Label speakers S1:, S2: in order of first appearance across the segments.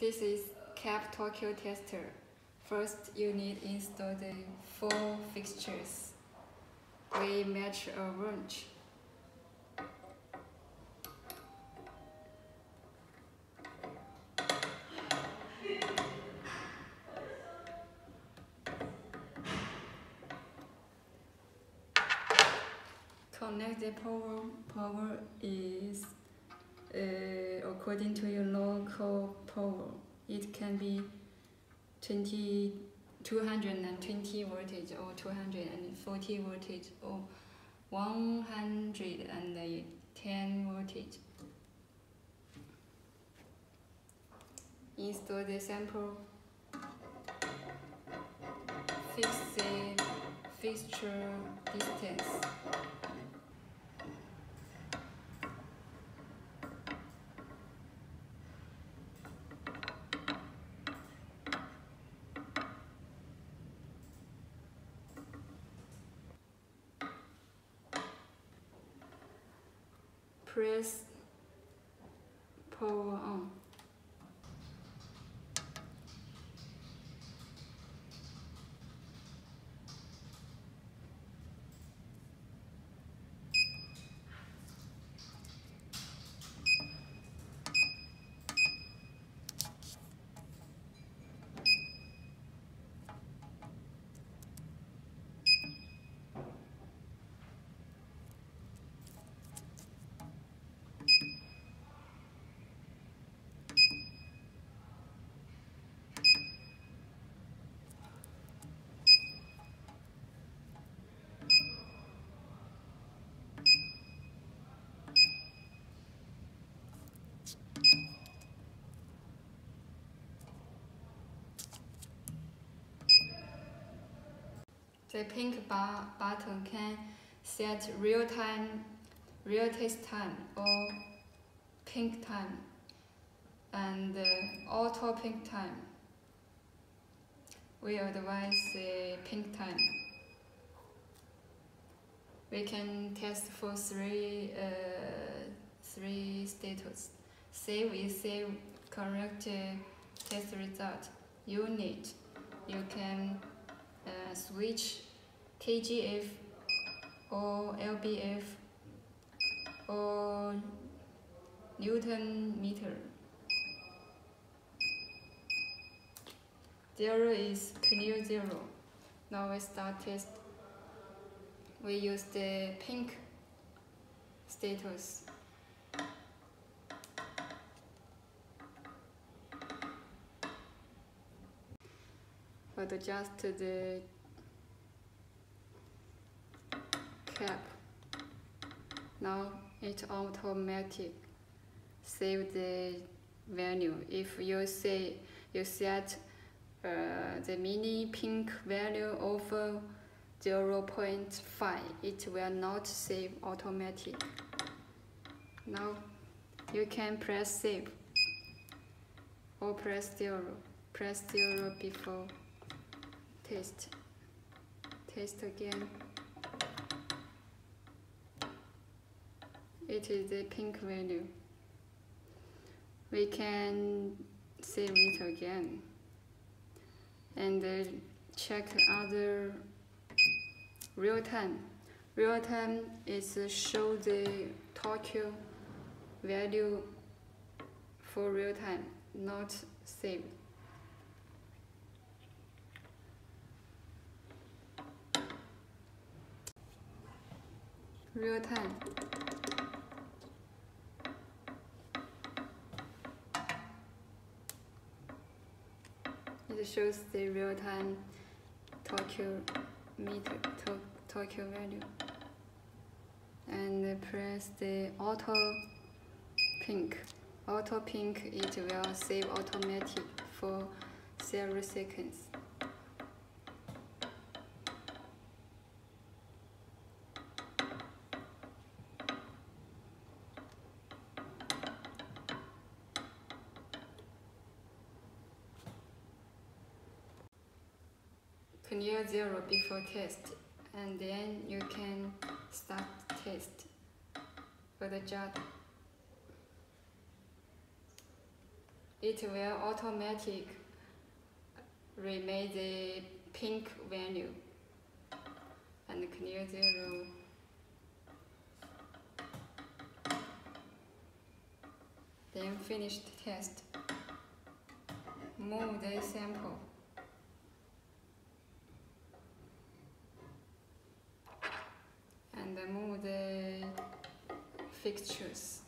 S1: This is Cap torque tester. First, you need install the four fixtures. We match a wrench. Connect the power. Power is uh, according to your local power. It can be 20, 220 voltage or 240 voltage or 110 voltage. Install the sample. Fix the fixture distance. Press power on. Um, The peak bar button can set real time, real test time or peak time and uh, auto peak time. We advise uh, peak time. We can test for three uh, three status. Save is save correct uh, test result. Unit. You can uh, switch KGF or LBF or Newton meter. Zero is clear zero. Now we start test. We use the peak status. Adjust the cap. Now it's automatic. Save the value. If you say you set uh, the mini peak value over 0.5, it will not save automatic. Now you can press save or press zero. Press zero before test. Test again. It is the peak value. We can save it again and uh, check other real time. Real time is show the torque value for real time, not saved. Real time. It shows the real-time torque meter, to, torque value. And press the auto peak. Auto peak, it will save automatic for several seconds. Clear zero before test and then you can start test for the jar it will automatic remain the peak value and clear the row. Then finish the test. Move the sample. fixtures.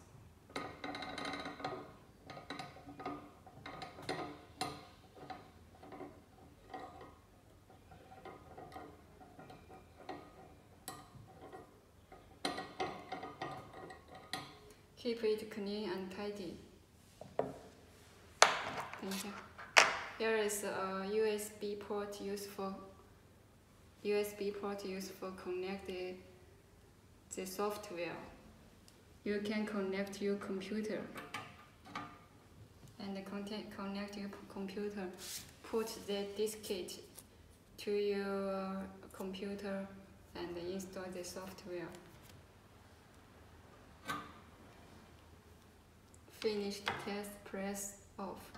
S1: Keep it clean and tidy. Thank. Here is a USB port used for USB port used for connecting the software. You can connect your computer and connect your computer. Put the diskette to your computer and install the software. Finished test, press off.